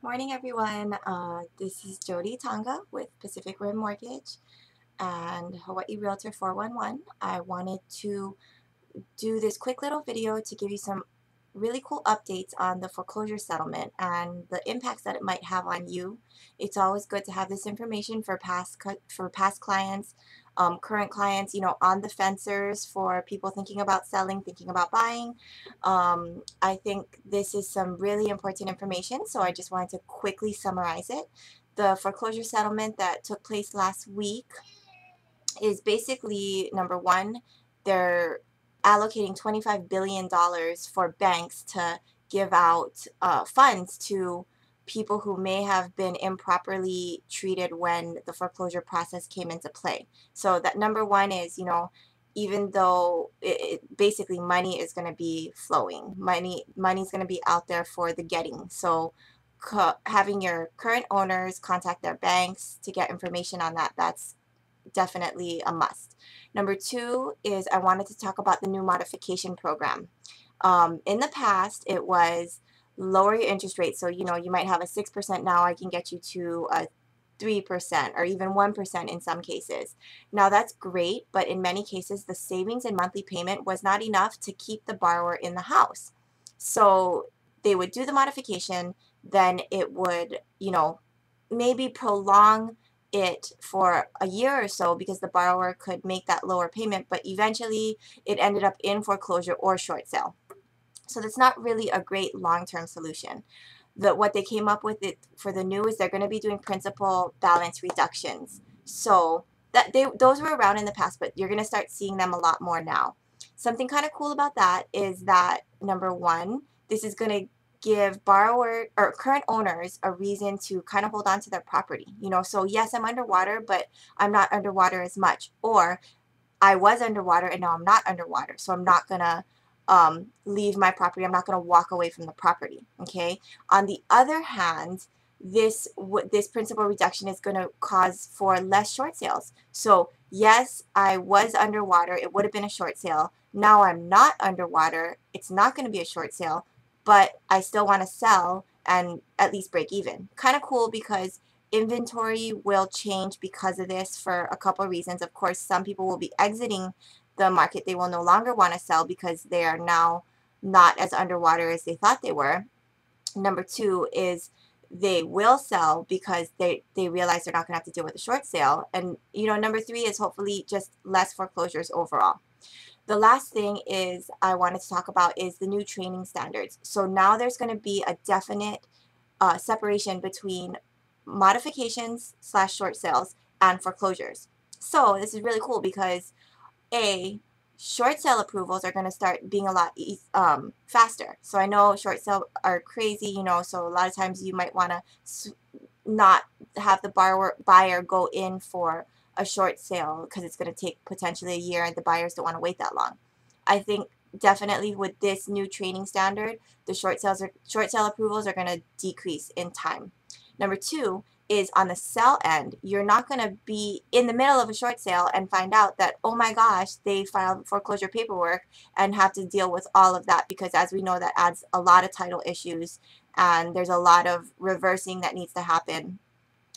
Morning, everyone. Uh, this is Jodie Tanga with Pacific Rim Mortgage and Hawaii Realtor 411. I wanted to do this quick little video to give you some really cool updates on the foreclosure settlement and the impacts that it might have on you. It's always good to have this information for past for past clients, um, current clients, you know, on the fencers for people thinking about selling, thinking about buying. Um, I think this is some really important information, so I just wanted to quickly summarize it. The foreclosure settlement that took place last week is basically number one, they're allocating $25 billion for banks to give out uh, funds to people who may have been improperly treated when the foreclosure process came into play. So that number one is, you know, even though it, it basically money is going to be flowing, money money is going to be out there for the getting. So having your current owners contact their banks to get information on that, that's definitely a must. Number two is I wanted to talk about the new modification program. Um, in the past, it was lower your interest rate. So, you know, you might have a 6% now, I can get you to a 3% or even 1% in some cases. Now that's great, but in many cases the savings and monthly payment was not enough to keep the borrower in the house. So they would do the modification, then it would, you know, maybe prolong it for a year or so because the borrower could make that lower payment, but eventually it ended up in foreclosure or short sale. So that's not really a great long-term solution. The, what they came up with it for the new is they're going to be doing principal balance reductions. So that they those were around in the past, but you're going to start seeing them a lot more now. Something kind of cool about that is that number one, this is going to give borrower or current owners a reason to kind of hold on to their property. You know, so yes, I'm underwater, but I'm not underwater as much. Or I was underwater and now I'm not underwater, so I'm not going to um, leave my property. I'm not going to walk away from the property. Okay. On the other hand, this this principal reduction is going to cause for less short sales. So yes, I was underwater. It would have been a short sale. Now I'm not underwater. It's not going to be a short sale but I still want to sell and at least break even. Kind of cool because inventory will change because of this for a couple of reasons. Of course, some people will be exiting the market. They will no longer want to sell because they are now not as underwater as they thought they were. Number two is they will sell because they, they realize they're not going to have to deal with a short sale. And, you know, number three is hopefully just less foreclosures overall. The last thing is I wanted to talk about is the new training standards. So now there's going to be a definite uh, separation between modifications slash short sales and foreclosures. So this is really cool because A, short sale approvals are going to start being a lot um, faster. So I know short sale are crazy, you know, so a lot of times you might want to not have the borrower buyer go in for a short sale because it's going to take potentially a year and the buyers don't want to wait that long. I think definitely with this new training standard, the short sales are, short sale approvals are going to decrease in time. Number two is on the sell end, you're not going to be in the middle of a short sale and find out that, oh my gosh, they filed foreclosure paperwork and have to deal with all of that because as we know, that adds a lot of title issues and there's a lot of reversing that needs to happen,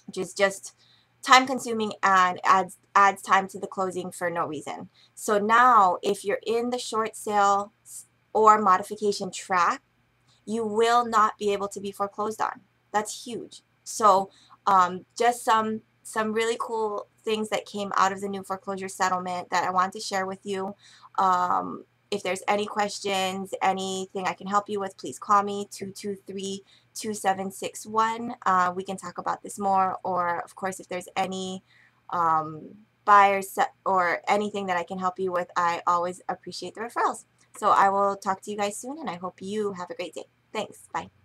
which is just time consuming and adds adds time to the closing for no reason. So now if you're in the short sale or modification track, you will not be able to be foreclosed on. That's huge. So um, just some some really cool things that came out of the new foreclosure settlement that I want to share with you. Um, if there's any questions, anything I can help you with, please call me 223 2761. Uh, we can talk about this more. Or, of course, if there's any um, buyers or anything that I can help you with, I always appreciate the referrals. So I will talk to you guys soon, and I hope you have a great day. Thanks. Bye.